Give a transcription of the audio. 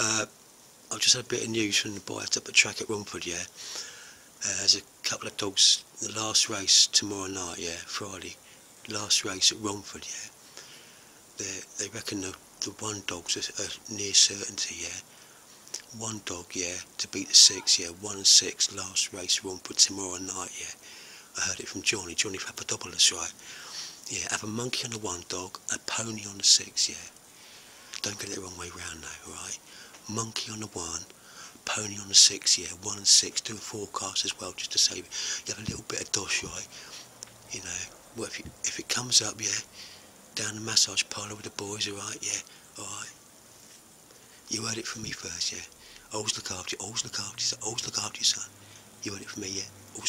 Uh, I've just had a bit of news from the boys up at track at Romford, yeah. Uh, there's a couple of dogs, the last race tomorrow night, yeah, Friday. Last race at Romford, yeah. They they reckon the, the one dog's a, a near certainty, yeah. One dog, yeah, to beat the six, yeah. One and six, last race Romford tomorrow night, yeah. I heard it from Shanny, Shanny Fappodopolous, right. Yeah, have a monkey on the one dog, a pony on the six, yeah. Don't get it the wrong way round though, right? Monkey on the one, pony on the six, yeah, one and six, doing forecasts as well, just to save it. You have a little bit of dosh, right? You know, well, if, you, if it comes up, yeah, down the massage parlour with the boys, alright, yeah, alright. You heard it from me first, yeah. Always look after you, always look after you, always look after your son. You heard it from me, yeah, always